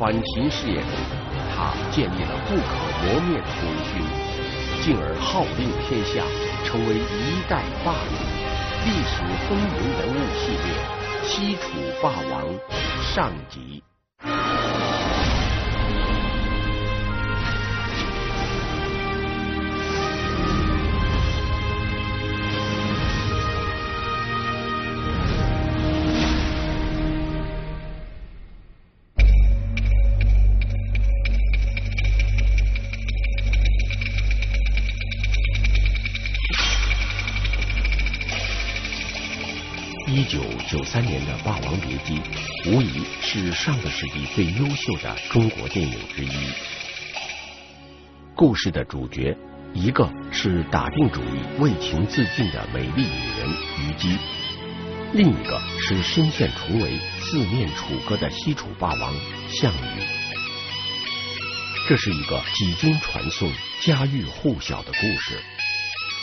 反秦事业中，他建立了不可磨灭的功勋，进而号令天下，成为一代霸主。历史风云人物系列《西楚霸王》上集。九三年的《霸王别姬》无疑是上个世纪最优秀的中国电影之一。故事的主角，一个是打定主意为情自尽的美丽女人虞姬，另一个是身陷重围、四面楚歌的西楚霸王项羽。这是一个几经传颂、家喻户晓的故事。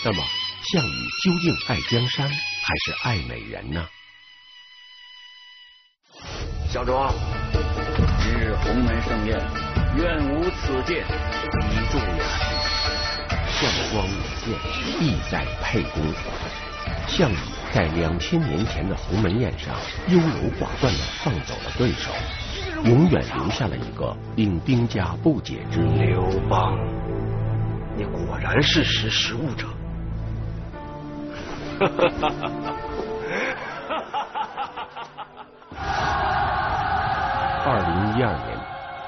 那么，项羽究竟爱江山？还是爱美人呢？小卓，今日鸿门盛宴，愿无此剑，以助雅项庄舞剑，意在沛公。项羽在两千年前的鸿门宴上，优柔寡断的放走了对手，永远留下了一个令兵家不解之谜。刘邦，你果然是识时务者。哈哈哈哈哈！二零一二年，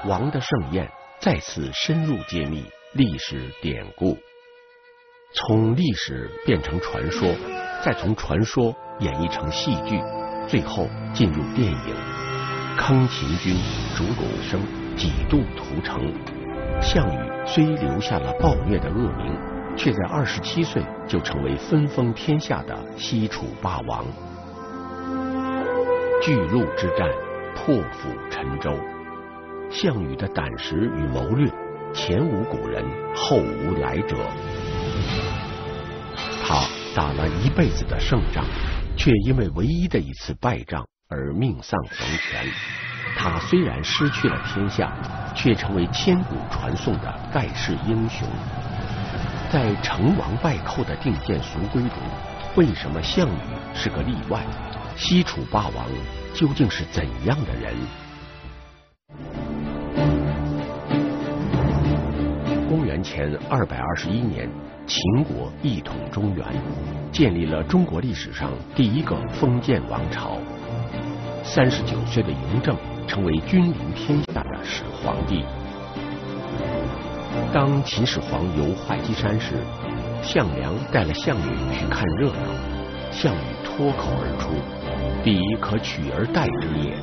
王的盛宴再次深入揭秘历史典故，从历史变成传说，再从传说演绎成戏剧，最后进入电影。坑秦军，逐鲁生，几度屠城。项羽虽留下了暴虐的恶名。却在二十七岁就成为分封天下的西楚霸王。巨鹿之战，破釜沉舟。项羽的胆识与谋略，前无古人，后无来者。他打了一辈子的胜仗，却因为唯一的一次败仗而命丧黄泉。他虽然失去了天下，却成为千古传颂的盖世英雄。在成王败寇的定见俗规中，为什么项羽是个例外？西楚霸王究竟是怎样的人？公元前二百二十一年，秦国一统中原，建立了中国历史上第一个封建王朝。三十九岁的嬴政成为君临天下的始皇帝。当秦始皇游会稽山时，项梁带了项羽去看热闹。项羽脱口而出：“彼可取而代之也。”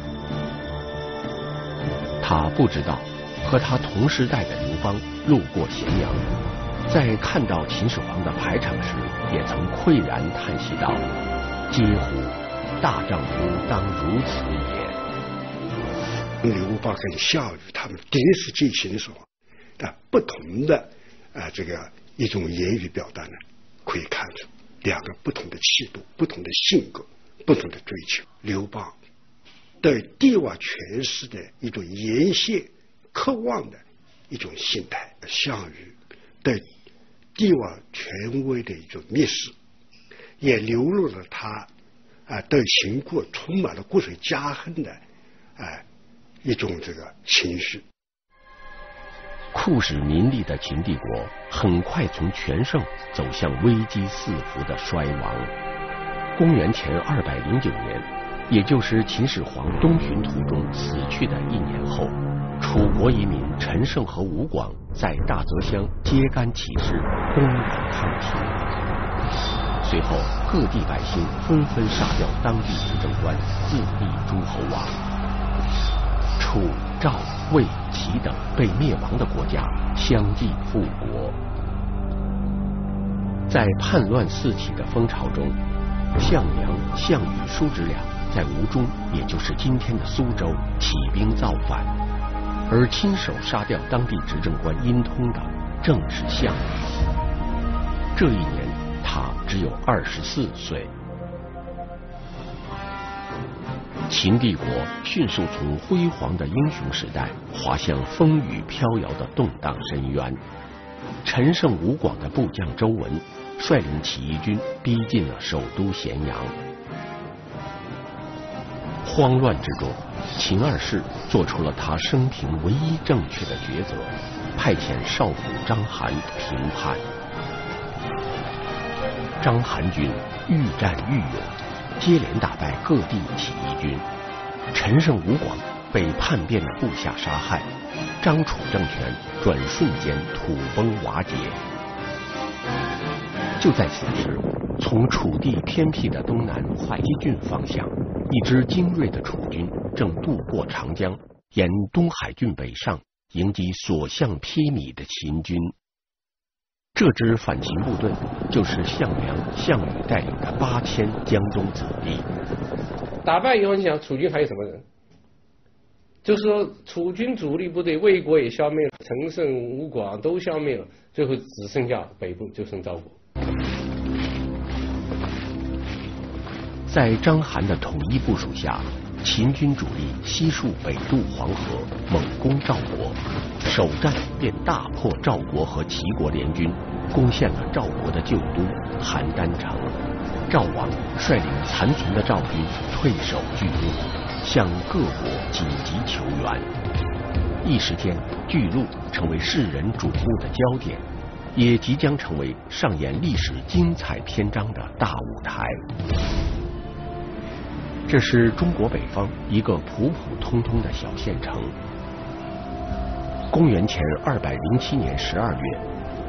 他不知道，和他同时代的刘邦路过咸阳，在看到秦始皇的排场时，也曾喟然叹息道：“嗟乎！大丈夫当如此也。”刘邦跟项羽他们第一次见秦的时候。但不同的啊，这个一种言语表达呢，可以看出两个不同的气度、不同的性格、不同的追求。刘邦对帝王权势的一种沿线渴望的一种心态，项羽对帝王权威的一种蔑视，也流露了他啊对秦国充满了骨髓家恨的啊一种这个情绪。酷使民力的秦帝国很快从全盛走向危机四伏的衰亡。公元前二百零九年，也就是秦始皇东巡途中死去的一年后，楚国移民陈胜和吴广在大泽乡揭竿起事，公然抗秦。随后，各地百姓纷纷杀掉当地执政官，自立诸侯王。楚、赵。魏、齐等被灭亡的国家相继复国。在叛乱四起的风潮中，项梁、项羽叔侄俩在吴中，也就是今天的苏州起兵造反，而亲手杀掉当地执政官殷通的正是项羽。这一年，他只有二十四岁。秦帝国迅速从辉煌的英雄时代滑向风雨飘摇的动荡深渊。陈胜吴广的部将周文率领起义军逼近了首都咸阳。慌乱之中，秦二世做出了他生平唯一正确的抉择，派遣少府章邯平叛。章邯军愈战愈勇，接连打败各地起义军。陈胜吴广被叛变的部下杀害，张楚政权转瞬间土崩瓦解。就在此时，从楚地偏僻的东南会稽郡方向，一支精锐的楚军正渡过长江，沿东海郡北上，迎击所向披靡的秦军。这支反秦部队就是项梁、项羽带领的八千江东子弟。打败以后，你想楚军还有什么人？就是说，楚军主力部队魏国也消灭了，陈胜、吴广都消灭了，最后只剩下北部就剩赵国。在章邯的统一部署下，秦军主力悉数北渡黄河，猛攻赵国，首战便大破赵国和齐国联军，攻陷了赵国的旧都邯郸城。赵王率领残存的赵军退守巨鹿，向各国紧急求援。一时间，巨鹿成为世人瞩目的焦点，也即将成为上演历史精彩篇章的大舞台。这是中国北方一个普普通通的小县城。公元前二百零七年十二月，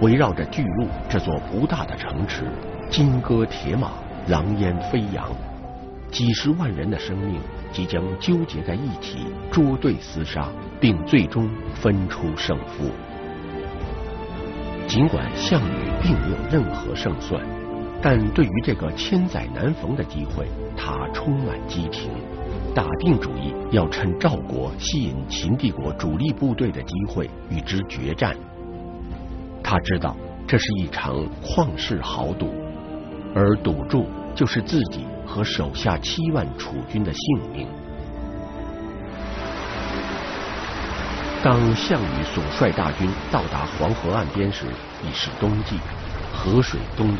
围绕着巨鹿这座不大的城池，金戈铁马，狼烟飞扬，几十万人的生命即将纠结在一起，捉对厮杀，并最终分出胜负。尽管项羽并没有任何胜算。但对于这个千载难逢的机会，他充满激情，打定主意要趁赵国吸引秦帝国主力部队的机会与之决战。他知道这是一场旷世豪赌，而赌注就是自己和手下七万楚军的性命。当项羽所率大军到达黄河岸边时，已是冬季，河水东流。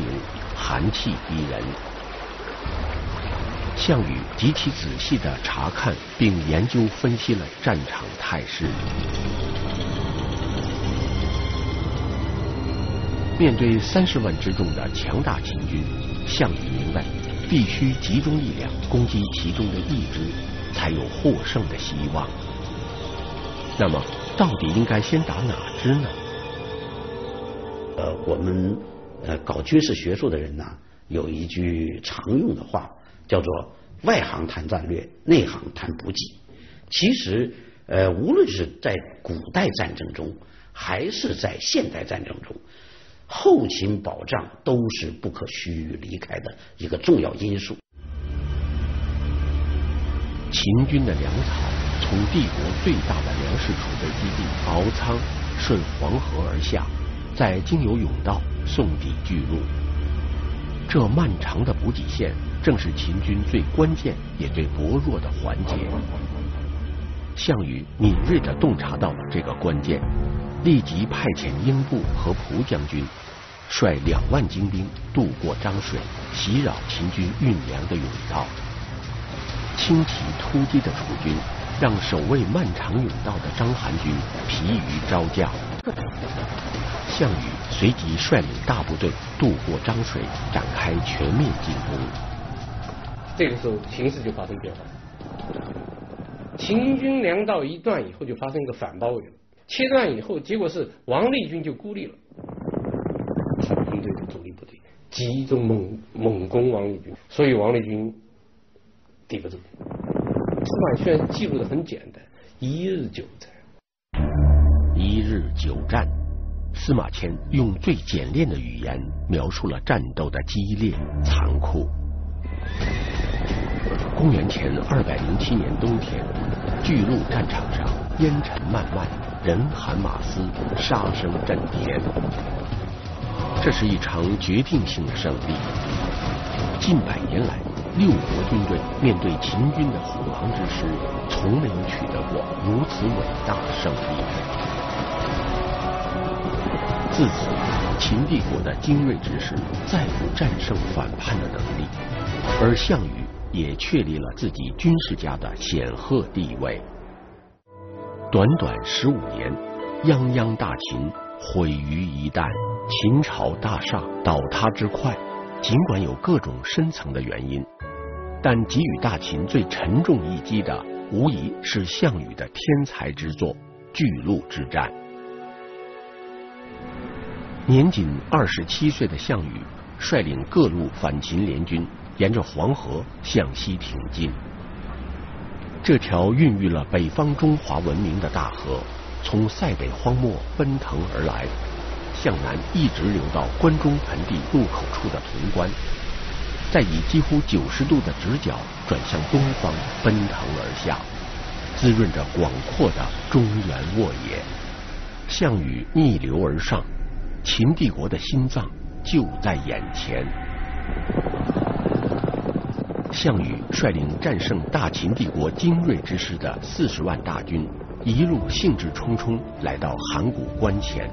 寒气逼人，项羽极其仔细地查看并研究分析了战场态势。面对三十万之众的强大秦军，项羽明白，必须集中力量攻击其中的一支，才有获胜的希望。那么，到底应该先打哪支呢？呃，我们。呃，搞军事学术的人呢，有一句常用的话，叫做“外行谈战略，内行谈补给”。其实，呃，无论是在古代战争中，还是在现代战争中，后勤保障都是不可须臾离开的一个重要因素。秦军的粮草从帝国最大的粮食储备基地敖仓顺黄河而下，在经由甬道。送抵巨鹿，这漫长的补给线正是秦军最关键也最薄弱的环节。项羽敏锐地洞察到了这个关键，立即派遣英布和蒲将军率两万精兵渡过漳水，袭扰秦军运粮的甬道。轻骑突击的楚军，让守卫漫长甬道的章邯军疲于招架。项羽随即率领大部队渡过漳水，展开全面进攻。这个时候形势就发生变化，秦军粮道一断以后，就发生一个反包围。切断以后，结果是王立军就孤立了，他军队的主力部队集中猛猛攻王立军，所以王立军抵不住。司马迁记录的很简单：一日九战，一日九战。司马迁用最简练的语言描述了战斗的激烈残酷。公元前二百零七年冬天，巨鹿战场上烟尘漫漫，人喊马嘶，杀声震天。这是一场决定性的胜利。近百年来，六国军队面对秦军的虎狼之师，从没有取得过如此伟大的胜利。自此，秦帝国的精锐之士再无战胜反叛的能力，而项羽也确立了自己军事家的显赫地位。短短十五年，泱泱大秦毁于一旦，秦朝大厦倒塌之快，尽管有各种深层的原因，但给予大秦最沉重一击的，无疑是项羽的天才之作——巨鹿之战。年仅二十七岁的项羽，率领各路反秦联军，沿着黄河向西挺进。这条孕育了北方中华文明的大河，从塞北荒漠奔腾而来，向南一直流到关中盆地入口处的潼关，再以几乎九十度的直角转向东方奔腾而下，滋润着广阔的中原沃野。项羽逆流而上。秦帝国的心脏就在眼前。项羽率领战胜大秦帝国精锐之师的四十万大军，一路兴致冲冲来到函谷关前。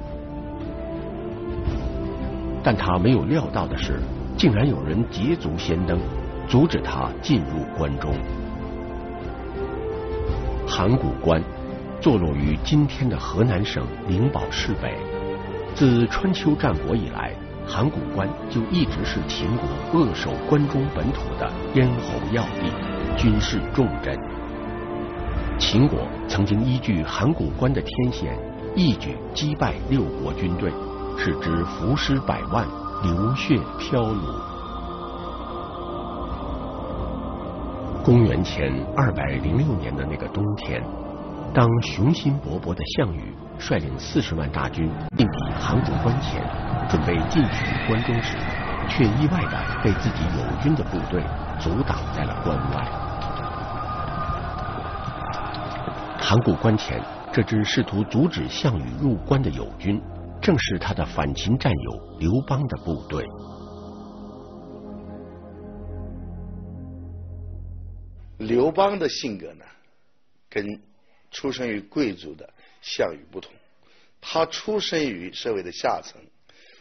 但他没有料到的是，竟然有人捷足先登，阻止他进入关中。函谷关坐落于今天的河南省灵宝市北。自春秋战国以来，函谷关就一直是秦国扼守关中本土的咽喉要地、军事重镇。秦国曾经依据函谷关的天险，一举击败六国军队，使之伏尸百万、流血飘橹。公元前二百零六年的那个冬天，当雄心勃勃的项羽。率领四十万大军进抵函谷关前，准备进取关中时，却意外的被自己友军的部队阻挡在了关外。函谷关前，这支试图阻止项羽入关的友军，正是他的反秦战友刘邦的部队。刘邦的性格呢，跟出生于贵族的。项羽不同，他出生于社会的下层，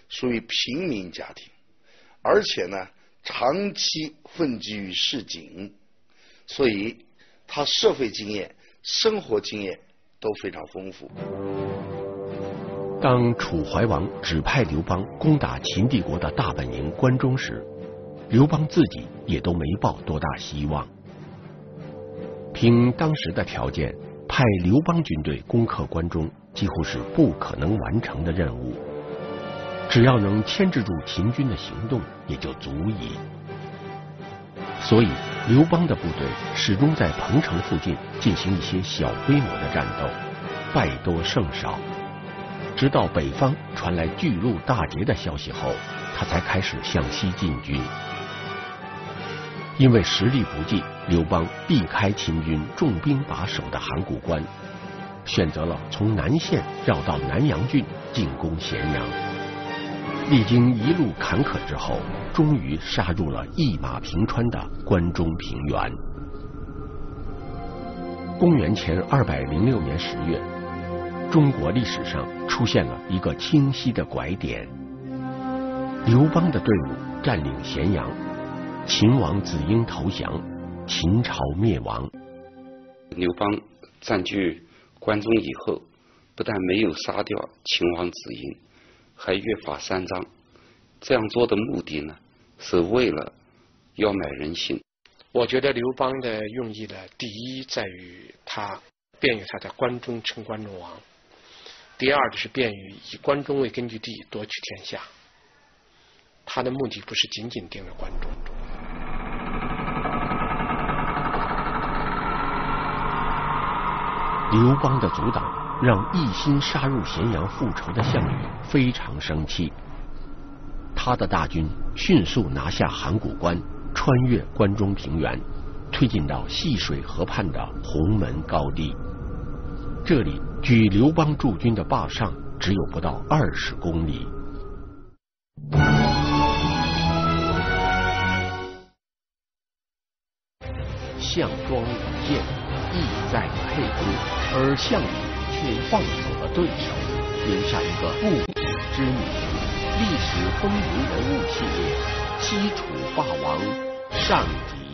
属于平民家庭，而且呢，长期混迹于市井，所以他社会经验、生活经验都非常丰富。当楚怀王指派刘邦攻打秦帝国的大本营关中时，刘邦自己也都没抱多大希望。凭当时的条件。派刘邦军队攻克关中，几乎是不可能完成的任务。只要能牵制住秦军的行动，也就足矣。所以，刘邦的部队始终在彭城附近进行一些小规模的战斗，败多胜少。直到北方传来巨鹿大捷的消息后，他才开始向西进军。因为实力不济，刘邦避开秦军重兵把守的函谷关，选择了从南线绕到南阳郡进攻咸阳。历经一路坎坷之后，终于杀入了一马平川的关中平原。公元前二百零六年十月，中国历史上出现了一个清晰的拐点：刘邦的队伍占领咸阳。秦王子婴投降，秦朝灭亡。刘邦占据关中以后，不但没有杀掉秦王子婴，还约法三章。这样做的目的呢，是为了要买人心。我觉得刘邦的用意呢，第一在于他便于他在关中称关中王；第二就是便于以关中为根据地夺取天下。他的目的不是仅仅定了关中。刘邦的阻挡让一心杀入咸阳复仇的项羽非常生气，他的大军迅速拿下函谷关，穿越关中平原，推进到细水河畔的鸿门高地。这里距刘邦驻军的坝上只有不到二十公里。项庄舞剑，意在沛公，而项羽却放走了对手，留下一个不解之谜。历史风云人物系列《西楚霸王》上集。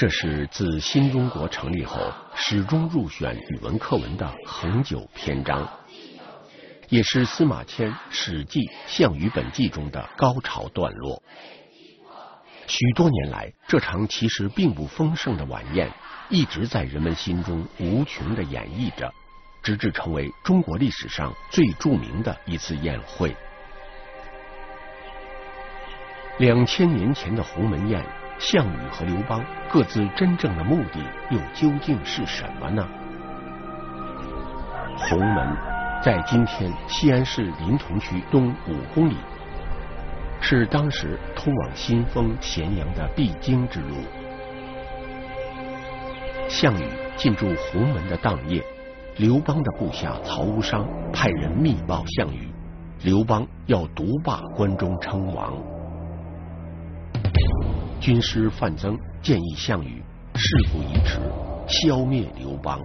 这是自新中国成立后始终入选语文课文的恒久篇章，也是司马迁《史记·项羽本纪》中的高潮段落。许多年来，这场其实并不丰盛的晚宴，一直在人们心中无穷的演绎着，直至成为中国历史上最著名的一次宴会。两千年前的鸿门宴。项羽和刘邦各自真正的目的又究竟是什么呢？鸿门在今天西安市临潼区东五公里，是当时通往新丰、咸阳的必经之路。项羽进驻鸿门的当夜，刘邦的部下曹无伤派人密报项羽，刘邦要独霸关中称王。军师范增建议项羽事不宜迟，消灭刘邦。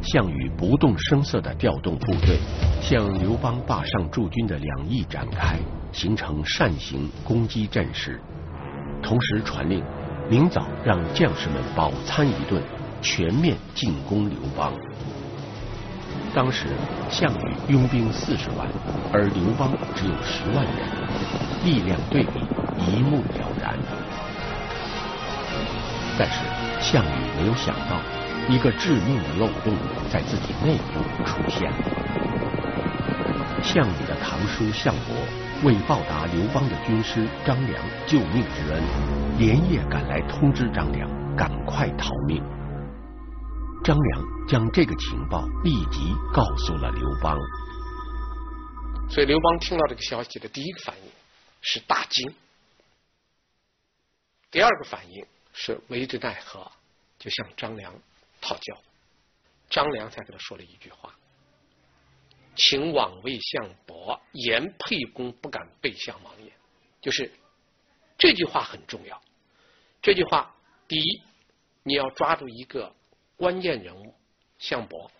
项羽不动声色地调动部队，向刘邦霸上驻军的两翼展开，形成扇形攻击阵势。同时传令，明早让将士们饱餐一顿，全面进攻刘邦。当时项羽拥兵四十万，而刘邦只有十万人，力量对比一目了然。但是项羽没有想到，一个致命的漏洞在自己内部出现了。项羽的堂叔项伯为报答刘邦的军师张良救命之恩，连夜赶来通知张良赶快逃命。张良将这个情报立即告诉了刘邦，所以刘邦听到这个消息的第一个反应是大惊，第二个反应是为之奈何，就向张良讨教。张良才给他说了一句话：“请往魏项伯言沛公不敢背项王也。”就是这句话很重要。这句话，第一，你要抓住一个。关键人物项伯。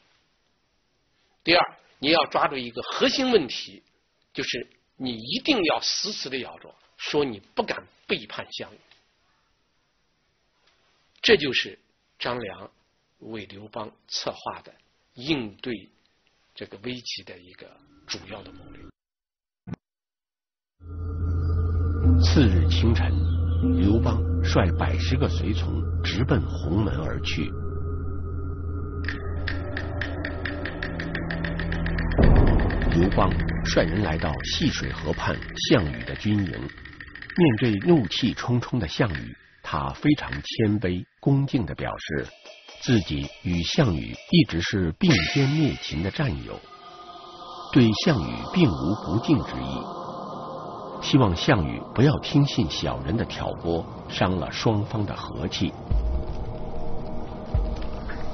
第二，你要抓住一个核心问题，就是你一定要死死的咬着，说你不敢背叛项羽。这就是张良为刘邦策划的应对这个危机的一个主要的谋略。次日清晨，刘邦率百十个随从直奔鸿门而去。刘邦率人来到细水河畔项羽的军营，面对怒气冲冲的项羽，他非常谦卑恭敬地表示，自己与项羽一直是并肩灭秦的战友，对项羽并无不敬之意，希望项羽不要听信小人的挑拨，伤了双方的和气。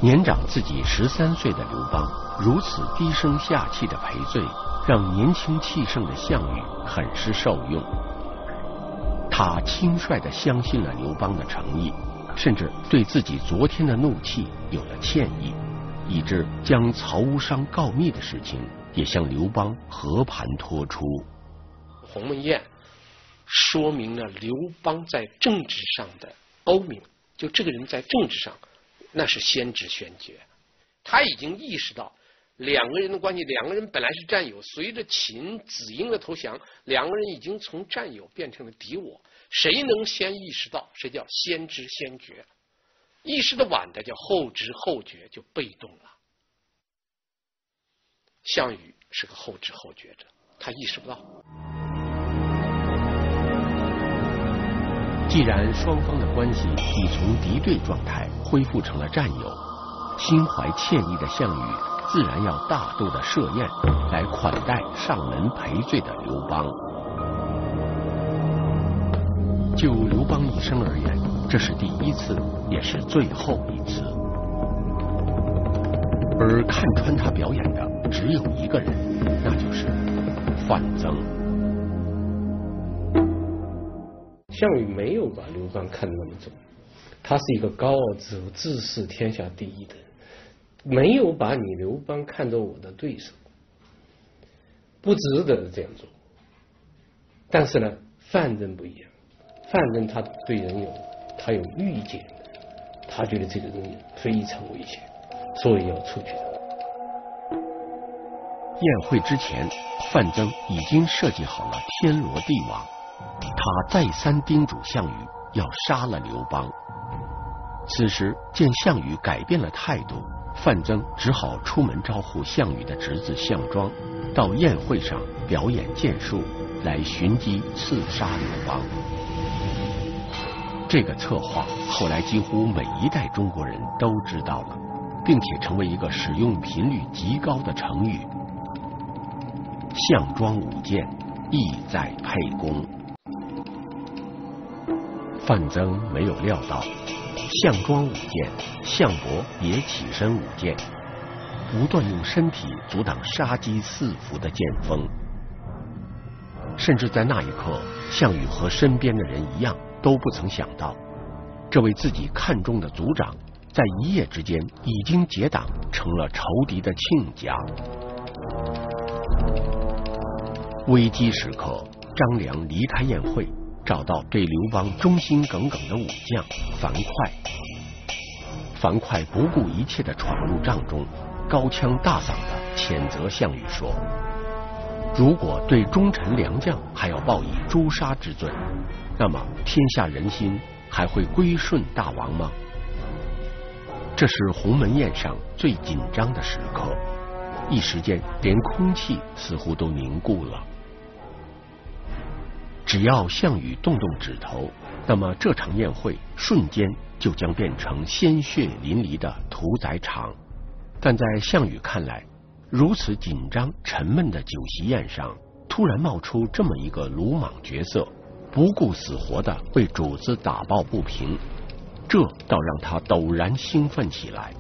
年长自己十三岁的刘邦。如此低声下气的赔罪，让年轻气盛的项羽很是受用。他轻率的相信了刘邦的诚意，甚至对自己昨天的怒气有了歉意，以致将曹无伤告密的事情也向刘邦和盘托出。鸿门宴说明了刘邦在政治上的高明，就这个人在政治上那是先知先觉，他已经意识到。两个人的关系，两个人本来是战友，随着秦子婴的投降，两个人已经从战友变成了敌我。谁能先意识到，谁叫先知先觉；意识的晚的叫后知后觉，就被动了。项羽是个后知后觉者，他意识不到。既然双方的关系已从敌对状态恢复成了战友，心怀歉意的项羽。自然要大度的设宴来款待上门赔罪的刘邦。就刘邦一生而言，这是第一次，也是最后一次。而看穿他表演的只有一个人，那就是范增。项羽没有把刘邦看得那么重，他是一个高傲自负、自视天下第一的，没有把你刘邦看作我的对手，不值得这样做。但是呢，范增不一样，范增他对人有他有预见，他觉得这个人非常危险，所以要出去。宴会之前，范增已经设计好了天罗地网，他再三叮嘱项羽要杀了刘邦。此时见项羽改变了态度，范增只好出门招呼项羽的侄子项庄到宴会上表演剑术。来寻机刺杀刘邦，这个策划后来几乎每一代中国人都知道了，并且成为一个使用频率极高的成语。项庄舞剑，意在沛公。范增没有料到，项庄舞剑，项伯也起身舞剑，不断用身体阻挡杀机四伏的剑锋。甚至在那一刻，项羽和身边的人一样，都不曾想到，这位自己看中的族长，在一夜之间已经结党，成了仇敌的亲家。危机时刻，张良离开宴会，找到对刘邦忠心耿耿的武将樊哙。樊哙不顾一切的闯入帐中，高腔大嗓的谴责项羽说。如果对忠臣良将还要报以诛杀之罪，那么天下人心还会归顺大王吗？这是鸿门宴上最紧张的时刻，一时间连空气似乎都凝固了。只要项羽动动指头，那么这场宴会瞬间就将变成鲜血淋漓的屠宰场。但在项羽看来，如此紧张沉闷的酒席宴上，突然冒出这么一个鲁莽角色，不顾死活的为主子打抱不平，这倒让他陡然兴奋起来。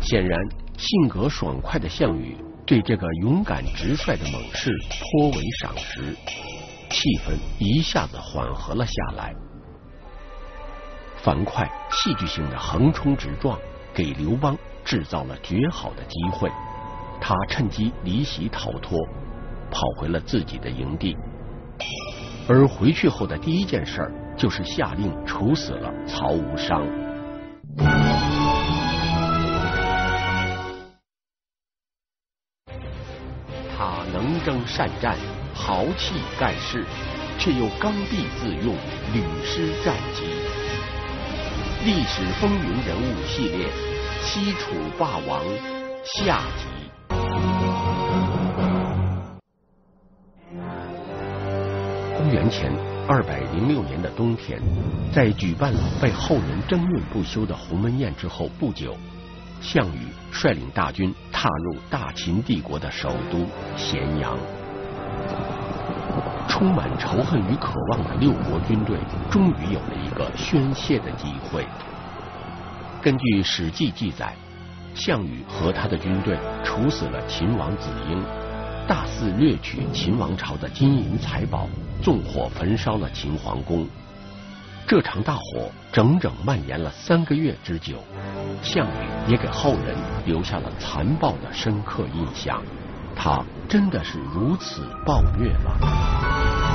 显然，性格爽快的项羽对这个勇敢直率的猛士颇为赏识，气氛一下子缓和了下来。樊哙戏剧性的横冲直撞，给刘邦。制造了绝好的机会，他趁机离席逃脱，跑回了自己的营地。而回去后的第一件事就是下令处死了曹无伤。征善战，豪气盖世，却又刚愎自用，屡失战机。历史风云人物系列。西楚霸王下集。公元前二百零六年的冬天，在举办了被后人争论不休的鸿门宴之后不久，项羽率领大军踏入大秦帝国的首都咸阳。充满仇恨与渴望的六国军队，终于有了一个宣泄的机会。根据《史记》记载，项羽和他的军队处死了秦王子婴，大肆掠取秦王朝的金银财宝，纵火焚烧了秦皇宫。这场大火整整蔓延了三个月之久，项羽也给后人留下了残暴的深刻印象。他真的是如此暴虐吗？